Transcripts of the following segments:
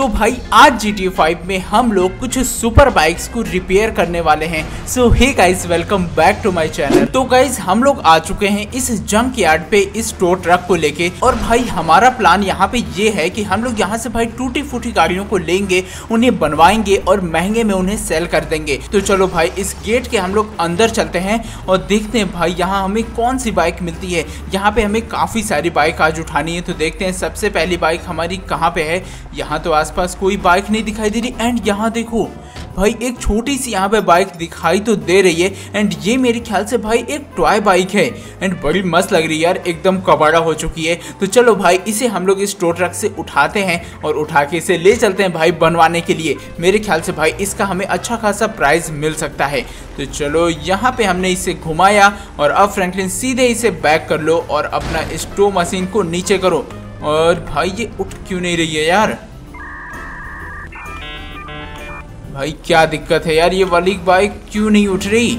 तो भाई, आज जी टी फाइव में हम लोग कुछ सुपर बाइक्स को रिपेयर करने वाले हैं। So hey guys welcome back to my channel तो गाइज़ हम लोग आ चुके हैं इस जंक यार्ड पे, इस टो ट्रक को लेके। और भाई, हमारा प्लान यहाँ पे ये है कि हम लोग यहाँ से भाई टूटी फूटी गाड़ियों को लेंगे, उन्हें बनवाएँगे और महँगे में उन्हें सेल कर देंगे। तो चलो भाई, इस गेट के हम लोग अंदर चलते हैं और देखते हैं भाई, यहाँ हमें कौन सी बाइक मिलती है। यहाँ पे हमें काफ़ी सारी बाइक आज उठानी है तो देखते हैं सबसे पहली बाइक हमारी कहाँ पे है? यहाँ तो आसपास कोई बाइक नहीं दिखाई दे रही। एंड यहाँ देखो, भाई एक छोटी सी यहाँ पे बाइक दिखाई तो दे रही है। एंड ये मेरे ख्याल से भाई एक टॉय बाइक है। एंड बड़ी मस्त लग रही है यार, एकदम कबाड़ा हो चुकी है। तो चलो भाई, इसे हम लोग इस टो ट्रक से उठाते हैं और उठा के इसे ले चलते हैं भाई बनवाने के लिए। मेरे ख्याल से भाई इसका हमें अच्छा खासा प्राइस मिल सकता है। तो चलो यहाँ पे हमने इसे घुमाया और अब फ्रैंकलिन सीधे इसे बैक कर लो और अपना स्टो मशीन को नीचे करो। और भाई ये उठ क्यों नहीं रही है यार? भाई क्या दिक्कत है यार? ये वाली बाइक क्यों नहीं उठ रही?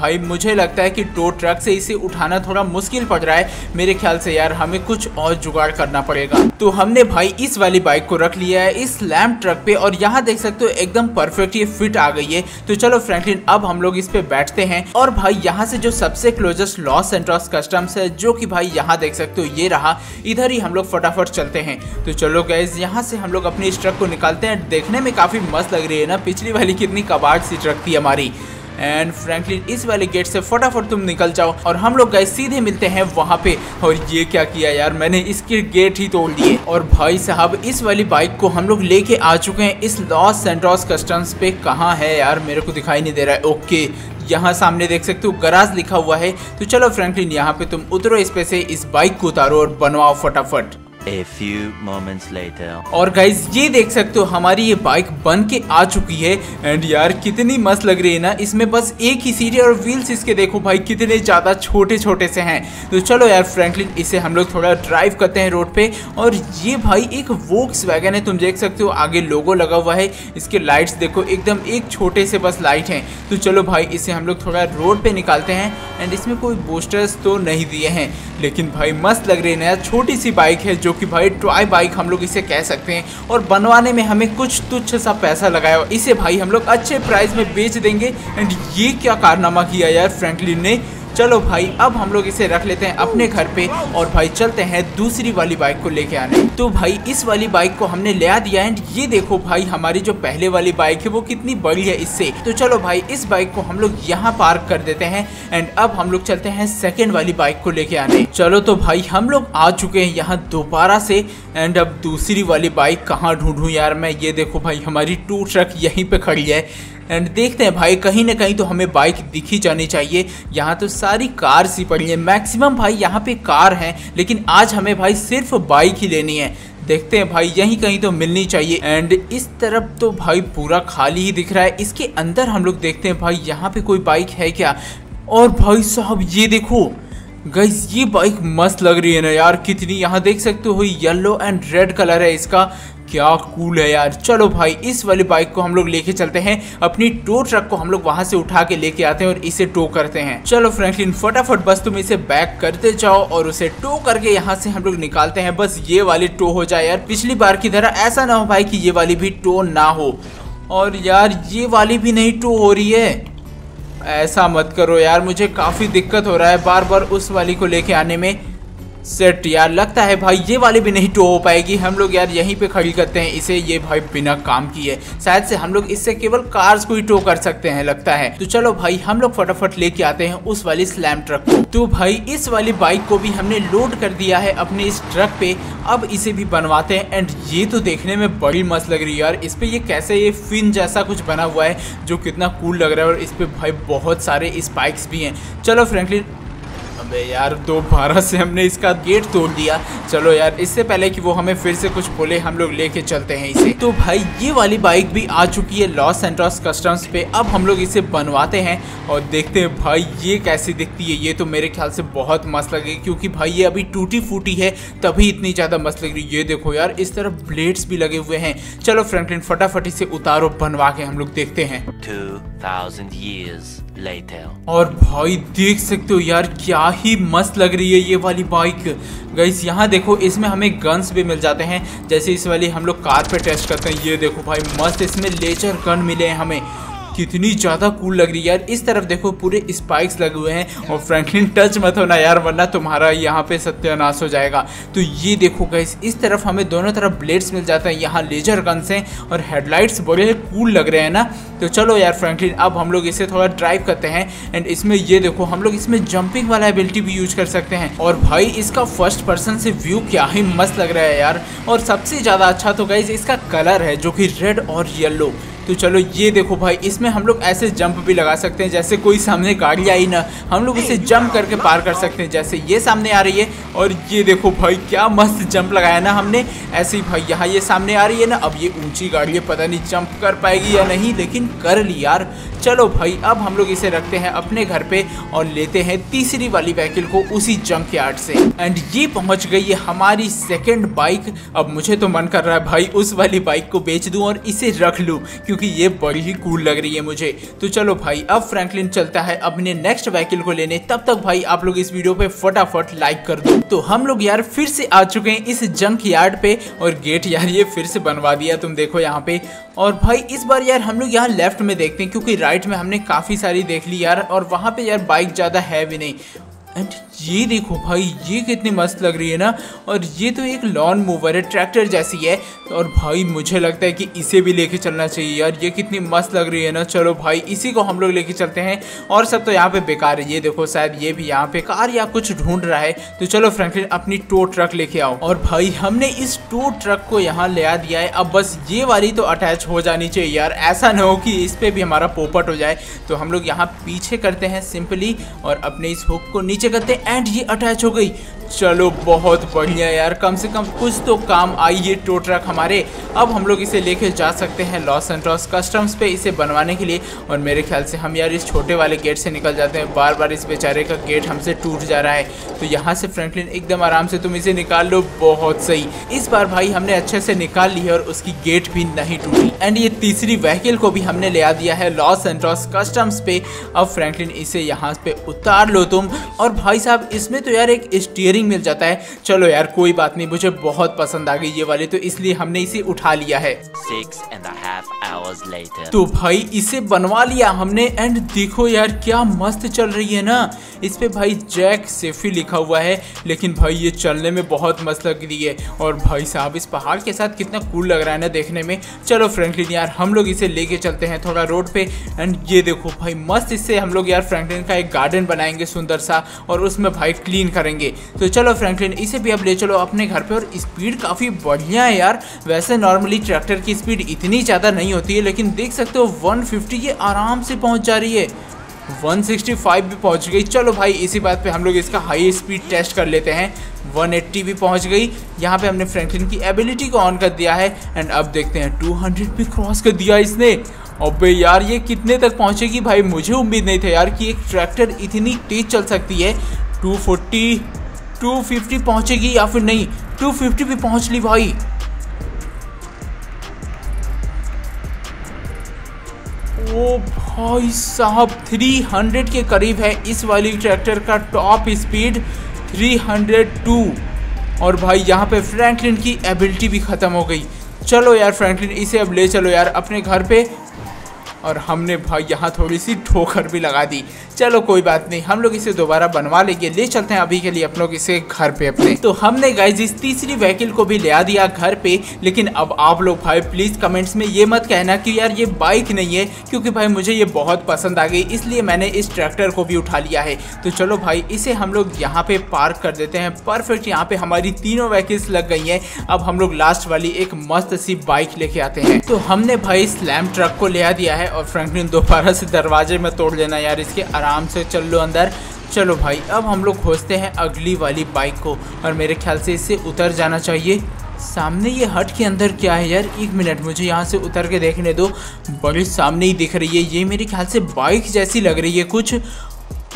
भाई, मुझे लगता है कि टो ट्रक से इसे उठाना थोड़ा मुश्किल पड़ रहा है। मेरे ख्याल से यार, हमें कुछ और जुगाड़ करना पड़ेगा। तो हमने भाई, इस वाली बाइक को रख लिया है, इस लैम्प ट्रक पे, और यहाँ देख सकते हो, एकदम परफेक्ट ये फिट आ गई है। तो चलो फ्रैंकलिन अब हम लोग इस पे बैठते हैं। और भाई, यहाँ से जो सबसे क्लोजेस्ट लॉस एंट्रॉस कस्टम्स है, जो की भाई, यहाँ देख सकते हो, ये रहा। इधर ही हम लोग फटाफट चलते हैं। तो चलो गैस यहाँ से हम लोग अपने इस ट्रक को निकालते हैं। देखने में काफ़ी मस्त लग रही है ना, पिछली वाली कितनी कबाड़ सी ट्रक थी हमारी। एंड फ्रैंकलिन इस वाले गेट से फटाफट तुम निकल जाओ और हम लोग गए सीधे मिलते हैं वहाँ पे। और ये क्या किया यार? मैंने इसके गेट ही तोड़ दिए। और भाई साहब, इस वाली बाइक को हम लोग लेके आ चुके हैं। इस लॉस सेंट्रॉस कस्टम्स पे कहाँ है यार? मेरे को दिखाई नहीं दे रहा है। ओके यहाँ सामने देख सकते हो गराज लिखा हुआ है। तो चलो फ्रैंकलिन यहाँ पे तुम उतरो, इस पे से इस बाइक को उतारो और बनवाओ फटाफट। A few moments later. और गाइज़ ये देख सकते हो, हमारी ये बाइक बन के आ चुकी है। एंड यार, कितनी मस्त लग रही है ना। इसमें बस एक ही सीट है और व्हील्स इसके देखो भाई, कितने ज़्यादा छोटे छोटे से हैं। तो चलो यार फ्रैंकलिन इसे हम लोग थोड़ा ड्राइव करते हैं रोड पे। और ये भाई एक वोक्स वैगन है, तुम देख सकते हो, आगे लोगो लगा हुआ है। इसके लाइट्स देखो, एकदम एक छोटे से बस लाइट हैं। तो चलो भाई, इसे हम लोग थोड़ा रोड पे निकालते हैं। एंड इसमें कोई बोस्टर्स तो नहीं दिए हैं। लेकिन भाई, मस्त लग रही है ना छोटी सी बाइक है जो कि भाई ट्राई बाइक हम लोग इसे कह सकते हैं। और बनवाने में हमें कुछ तुच्छ सा पैसा लगाया इसे भाई हम लोग अच्छे प्राइस में बेच देंगे। एंड ये क्या कारनामा किया यार फ्रैंकलिन ने? चलो भाई, अब हम लोग इसे रख लेते हैं अपने घर पे और भाई चलते हैं दूसरी वाली बाइक को लेके आने। तो भाई, इस वाली बाइक को हमने ले आ दिया एंड ये देखो भाई, हमारी जो पहले वाली बाइक है वो कितनी बड़ी है इससे। तो चलो भाई, इस बाइक को हम लोग यहाँ पार्क कर देते हैं एंड अब हम लोग चलते हैं सेकेंड वाली बाइक को लेके आने। चलो तो भाई, हम लोग आ चुके हैं यहाँ दोबारा से एंड अब दूसरी वाली बाइक कहाँ ढूंढूं यार मैं? ये देखो भाई, हमारी टू ट्रक यहीं पे खड़ी है। एंड देखते हैं, भाई, कहीं ना कहीं तो हमें बाइक दिखी जानी चाहिए। यहाँ तो सारी कार सी पड़ी है। मैक्सिमम भाई, यहाँ पे कार है, लेकिन आज हमें भाई सिर्फ़ बाइक ही लेनी है। देखते हैं, भाई, यहीं कहीं तो मिलनी चाहिए। एंड इस तरफ़ तो भाई पूरा खाली ही दिख रहा है। इसके अंदर हम लोग देखते हैं, भाई, यहाँ पे कोई बाइक है क्या? और भाई साहब, ये देखो गाइस ये बाइक मस्त लग रही है ना यार। कितनी यहाँ देख सकते हो येलो एंड रेड कलर है इसका। क्या कूल है यार। चलो भाई, इस वाली बाइक को हम लोग लेके चलते हैं। अपनी टो ट्रक को हम लोग वहाँ से उठा के लेके आते हैं और इसे टो करते हैं। चलो फ्रैंकलिन फटाफट बस तुम इसे बैक करते जाओ और उसे टो करके यहाँ से हम लोग निकालते हैं। बस ये वाली टो हो जाए यार। पिछली बार की तरह ऐसा ना हो भाई कि ये वाली भी टो ना हो। और यार, ये वाली भी नहीं टो हो रही है। ऐसा मत करो यार, मुझे काफ़ी दिक्कत हो रहा है बार बार उस वाली को लेके आने में। सेट। यार, लगता है भाई, ये वाली भी नहीं टो हो पाएगी हम लोग यार यहीं पे खड़ी करते हैं इसे। ये भाई बिना काम की है शायद से हम लोग इससे केवल कार्स को ही टो कर सकते हैं, लगता है। तो चलो भाई, हम लोग फटाफट लेके आते हैं उस वाली स्लैम ट्रक को। तो भाई, इस वाली बाइक को भी हमने लोड कर दिया है अपने इस ट्रक पे। अब इसे भी बनवाते हैं। एंड ये तो देखने में बड़ी मस्त लग रही है यार। इस पे ये कैसे ये फिन जैसा कुछ बना हुआ है, जो कितना कूल लग रहा है। और इस पे भाई बहुत सारे स्पाइक्स भी हैं। चलो फ्रेंकलिन अबे यार दोबारा से हमने इसका गेट तोड़ दिया। चलो यार इससे पहले कि वो हमें फिर से कुछ बोले हम लोग लेके चलते हैं इसे। तो भाई ये वाली बाइक भी आ चुकी है लॉस एंट्रॉस कस्टम्स पे। अब हम लोग इसे बनवाते हैं और देखते हैं भाई ये कैसी दिखती है? ये तो मेरे ख्याल से बहुत मस्त लगे क्योंकि भाई ये अभी टूटी फूटी है तभी इतनी ज़्यादा मस्त लग रही है। ये देखो यार इस तरफ़ ब्लेड्स भी लगे हुए हैं। चलो फ्रैंकलिन फटाफट इसे उतारो बनवा के हम लोग देखते हैं। 2,000 years later. और भाई देख सकते हो यार क्या ही मस्त लग रही है ये वाली बाइक गईस यहाँ देखो, इसमें हमें गन्स भी मिल जाते हैं। जैसे इस वाली हम लोग कार पे टेस्ट करते हैं। ये देखो भाई, मस्त इसमें लेजर गन मिले हैं हमें। कितनी ज़्यादा कूल लग रही है। यार, इस तरफ़ देखो, पूरे स्पाइक्स लगे हुए हैं और फ्रैंकलिन टच मत होना यार, वरना तुम्हारा यहाँ पे सत्यानाश हो जाएगा। तो ये देखो गैस इस तरफ़ हमें दोनों तरफ़ ब्लेड्स मिल जाते हैं। यहाँ लेजर गन्स हैं और हेडलाइट्स बड़े कूल लग रहे हैं ना। तो चलो यार फ्रैंकलिन अब हम लोग इसे थोड़ा ड्राइव करते हैं। एंड इसमें ये देखो, हम लोग इसमें जंपिंग वाला एबिलिटी भी यूज़ कर सकते हैं। और भाई, इसका फ़र्स्ट पर्सन से व्यू क्या ही मस्त लग रहा है यार। और सबसे ज़्यादा अच्छा तो गैस इसका कलर है जो कि रेड और येलो तो चलो ये देखो भाई, इसमें हम लोग ऐसे जंप भी लगा सकते हैं जैसे कोई सामने गाड़ी आई ना। हम लोग इसे जंप करके पार कर सकते हैं, जैसे ये सामने आ रही है और ये देखो भाई, क्या मस्त जंप लगाया ना हमने। ऐसे ही भाई, यहाँ ये सामने आ रही है ना, अब ये ऊँची गाड़ी है, पता नहीं जंप कर पाएगी या नहीं, लेकिन कर ली यार। चलो भाई, अब हम लोग इसे रखते हैं अपने घर पे और लेते हैं तीसरी वाली व्हीकल को उसी जंक यार्ड से। एंड ये पहुँच गई है हमारी सेकंड बाइक अब मुझे तो मन कर रहा है भाई, उस वाली बाइक को बेच दूँ और इसे रख लूँ क्योंकि ये बड़ी ही कूल लग रही है मुझे। तो चलो भाई, अब फ्रैंकलिन चलता है अपने नेक्स्ट व्हीकल को लेने। तब तक भाई, आप लोग इस वीडियो पे फटाफट लाइक कर दो। तो हम लोग यार फिर से आ चुके हैं इस जंक यार्ड पे और गेट यार ये फिर से बनवा दिया तुम देखो यहाँ पे। और भाई, इस बार यार हम लोग यहाँ लेफ़्ट में देखते हैं, क्योंकि राइट में हमने काफ़ी सारी देख ली यार, और वहाँ पे यार बाइक ज़्यादा है भी नहीं। ये देखो भाई, ये कितनी मस्त लग रही है ना। और ये तो एक लॉन मूवर है ट्रैक्टर जैसी है। और भाई मुझे लगता है कि इसे भी लेके चलना चाहिए यार। ये कितनी मस्त लग रही है ना। चलो भाई, इसी को हम लोग लेके चलते हैं। और सब तो यहाँ पे बेकार है। ये देखो, शायद ये भी यहाँ पे कार या कुछ ढूंढ रहा है। तो चलो फ्रैंकलिन अपनी टो ट्रक लेके आओ। और भाई, हमने इस टो ट्रक को यहाँ ले आ दिया है। अब बस ये वाली तो अटैच हो जानी चाहिए यार। ऐसा ना हो कि इस पर भी हमारा पोपट हो जाए। तो हम लोग यहाँ पीछे करते हैं सिंपली और अपने इस हुक को नीचे करते हैं एंड ये अटैच हो गई। चलो, बहुत बढ़िया यार। कम से कम कुछ तो काम आई ये टो ट्रक हमारे। अब हम लोग इसे लेके जा सकते हैं लॉस एंड्रॉस कस्टम्स पे इसे बनवाने के लिए। और मेरे ख्याल से हम यार इस छोटे वाले गेट से निकल जाते हैं। बार बार इस बेचारे का गेट हमसे टूट जा रहा है। तो यहाँ से फ्रैंकलिन एकदम आराम से तुम इसे निकाल लो। बहुत सही। इस बार भाई हमने अच्छे से निकाल ली है और उसकी गेट भी नहीं टूटी। एंड ये तीसरी व्हीकल को भी हमने ले आ दिया है लॉस एंड्रॉस कस्टम्स पे। अब फ्रैंकलिन इसे यहाँ पे उतार लो तुम। और भाई साहब इसमें तो यार एक स्टीयरिंग मिल जाता है। चलो यार कोई बात नहीं मुझे बहुत पसंद आ गई ये वाली तो इसलिए हमने इसे उठा लिया है. तो भाई इसे बनवा लिया हमने एंड देखो यार क्या मस्त चल रही है ना। इस पे भाई जैक सेफी लिखा हुआ है लेकिन भाई ये चलने में बहुत मस्त लग रही है। और भाई साहब इस पहाड़ के साथ कितना कूल लग रहा है ना देखने में। चलो फ्रैंकलिन यार हम लोग इसे लेके चलते हैं थोड़ा रोड पे। एंड ये देखो भाई मस्त इससे हम लोग यार फ्रैंकलिन का एक गार्डन बनाएँगे सुंदर सा। और उसमें भाई क्लीन करेंगे। तो चलो फ्रैंकलिन इसे भी अब ले चलो अपने घर पे और स्पीड काफ़ी बढ़िया है यार। वैसे नॉर्मली ट्रैक्टर की स्पीड इतनी ज़्यादा नहीं होती है, लेकिन देख सकते हो 150 ये आराम से पहुँच जा रही है। 165 भी पहुँच गई। चलो भाई, इसी बात पे हम लोग इसका हाई स्पीड टेस्ट कर लेते हैं। 180 भी पहुँच गई। यहाँ पे हमने फ्रैंकलिन की एबिलिटी को ऑन कर दिया है। एंड अब देखते हैं 200 भी क्रॉस कर दिया इसने। अबे यार, ये कितने तक पहुंचेगी भाई? मुझे उम्मीद नहीं था यार कि एक ट्रैक्टर इतनी तेज चल सकती है। 240 250 पहुंचेगी या फिर नहीं? 250 भी पहुँच ली भाई। ओ भाई साहब 300 के करीब है इस वाली ट्रैक्टर का टॉप स्पीड 302 और भाई यहाँ पे फ्रैंकलिन की एबिलिटी भी ख़त्म हो गई। चलो यार फ्रैंकलिन इसे अब ले चलो यार, अपने घर पे। और हमने भाई यहाँ थोड़ी सी ठोकर भी लगा दी। चलो कोई बात नहीं, हम लोग इसे दोबारा बनवा लेंगे। ले चलते हैं अभी के लिए लोग इसे घर पे अपने। तो हमने गाइज़ इस तीसरी व्हीकल को भी ले आ दिया घर पे, लेकिन अब आप लोग भाई प्लीज़ कमेंट्स में ये मत कहना कि यार ये बाइक नहीं है, क्योंकि भाई मुझे ये बहुत पसंद आ गई, इसलिए मैंने इस ट्रैक्टर को भी उठा लिया है। तो चलो भाई, इसे हम लोग यहाँ पे पार्क कर देते हैं। परफेक्ट यहाँ पे हमारी तीनों व्हीकल्स लग गई हैं। अब हम लोग लास्ट वाली एक मस्त सी बाइक लेके आते हैं। तो हमने भाई स्लैम ट्रक को ले आ दिया है और फ्रैंकलिन दोबारा से दरवाजे में तोड़ लेना यार, इसके आराम से चल लो अंदर। चलो भाई, अब हम लोग खोजते हैं अगली वाली बाइक को और मेरे ख्याल से इससे उतर जाना चाहिए। सामने ये हट के अंदर क्या है यार? एक मिनट, मुझे यहाँ से उतर के देखने दो। बड़ी सामने ही दिख रही है। ये मेरे ख्याल से बाइक जैसी लग रही है कुछ।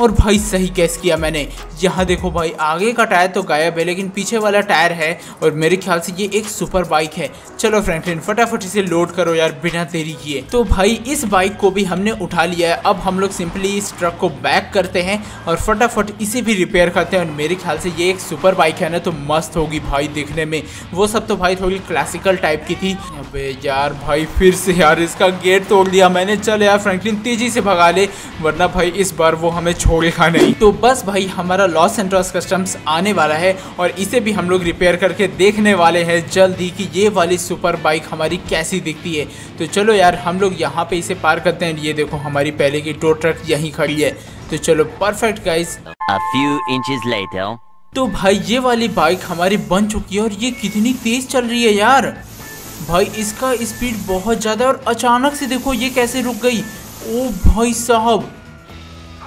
और भाई सही कैस किया मैंने। यहाँ देखो भाई, आगे का टायर तो गायब है, लेकिन पीछे वाला टायर है और मेरे ख्याल से ये एक सुपर बाइक है। चलो फ्रैंकलिन फटाफट इसे लोड करो यार बिना देरी किए। तो भाई, इस बाइक को भी हमने उठा लिया है। अब हम लोग सिंपली इस ट्रक को बैक करते हैं और फटाफट इसे भी रिपेयर करते हैं। और मेरे ख्याल से ये एक सुपर बाइक है ना तो मस्त होगी भाई देखने में। वो सब तो भाई थोड़ी क्लासिकल टाइप की थी। अबे यार भाई, फिर से यार इसका गेट तोड़ दिया मैंने। चल यार फ्रैंकलिन तेज़ी से भगा ले, वरना भाई इस बार वो हमें छोड़ेगा नहीं तो बस भाई हमारा लॉस एंड्रॉस कस्टम्स आने वाला है और इसे भी हम लोग रिपेयर करके देखने वाले हैं जल्द ही कि ये वाली सुपर बाइक हमारी कैसी दिखती है। तो चलो यार हम लोग यहाँ पे इसे पार करते हैं। ये देखो हमारी पहले की टो ट्रक यहीं खड़ी है। तो चलो perfect guys A few inches later. तो भाई ये वाली बाइक हमारी बन चुकी है और ये कितनी तेज चल रही है यार। भाई इसका स्पीड बहुत ज़्यादा और अचानक से देखो ये कैसे रुक गई। ओ भाई साहब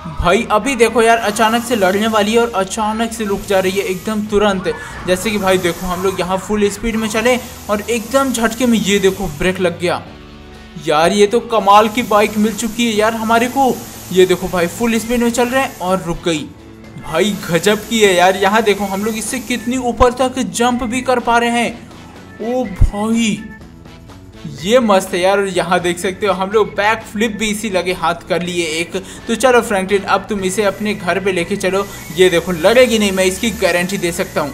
भाई, अभी देखो यार, अचानक से लड़ने वाली है और अचानक से रुक जा रही है एकदम तुरंत। जैसे कि भाई, देखो, हम लोग यहाँ फुल स्पीड में चले और एकदम झटके में ये देखो ब्रेक लग गया। यार, ये तो कमाल की बाइक मिल चुकी है यार हमारे को। ये देखो भाई फुल स्पीड में चल रहे हैं और रुक गई। भाई, गजब की है यार। यहाँ देखो, हम लोग इससे कितनी ऊपर तक जंप भी कर पा रहे हैं। ओ भाई। ये मस्त है यार यहाँ देख सकते हो, हम लोग बैक फ्लिप भी इसी लगे हाथ कर लिए एक। तो चलो फ्रैंकलिन अब तुम इसे अपने घर पे लेके चलो। ये देखो लड़ेगी नहीं, मैं इसकी गारंटी दे सकता हूँ।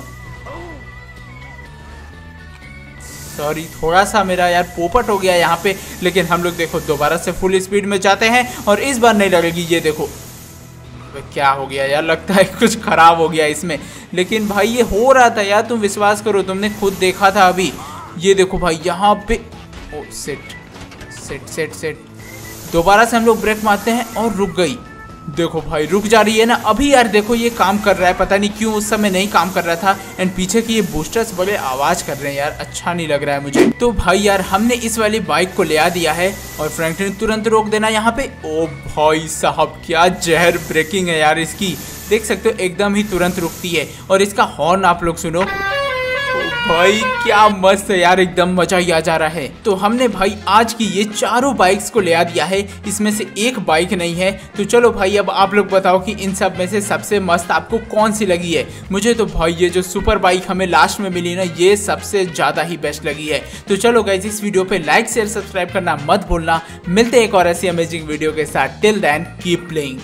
सॉरी थोड़ा सा मेरा यार पोपट हो गया यहाँ पे, लेकिन हम लोग देखो, दोबारा से फुल स्पीड में जाते हैं, और इस बार नहीं लड़ेगी ये देखो। क्या हो गया यार, लगता है कुछ खराब हो गया इसमें। लेकिन भाई, ये हो रहा था यार, तुम विश्वास करो, तुमने खुद देखा था अभी। ये देखो भाई, यहाँ पे ओ सेट सेट सेट सेट दोबारा से हम लोग ब्रेक मारते हैं और रुक गई। देखो भाई, रुक जा रही है ना? अभी यार देखो ये काम कर रहा है, पता नहीं क्यों उस समय नहीं काम कर रहा था। एंड पीछे की ये बूस्टर्स बड़े आवाज़ कर रहे हैं यार अच्छा नहीं लग रहा है मुझे। तो भाई यार, हमने इस वाली बाइक को ले आ दिया है और फ्रैंकलिन तुरंत रोक देना यहाँ पे। ओ भाई साहब, क्या जहर ब्रेकिंग है यार इसकी। देख सकते हो, एकदम ही तुरंत रुकती है। और इसका हॉर्न आप लोग सुनो। भाई, क्या मस्त है यार, एकदम मज़ा ही आ जा रहा है। तो हमने भाई, आज की ये चारों बाइक्स को ले आ दिया है। इसमें से एक बाइक नहीं है। तो चलो भाई, अब आप लोग बताओ कि इन सब में से सबसे मस्त आपको कौन सी लगी है? मुझे तो भाई, ये जो सुपर बाइक हमें लास्ट में मिली ना, ये सबसे ज़्यादा ही बेस्ट लगी है। तो चलो गाइज़ इस वीडियो पे लाइक शेयर सब्सक्राइब करना मत भूलना। मिलते एक और ऐसी अमेजिंग वीडियो के साथ। Till then keep playing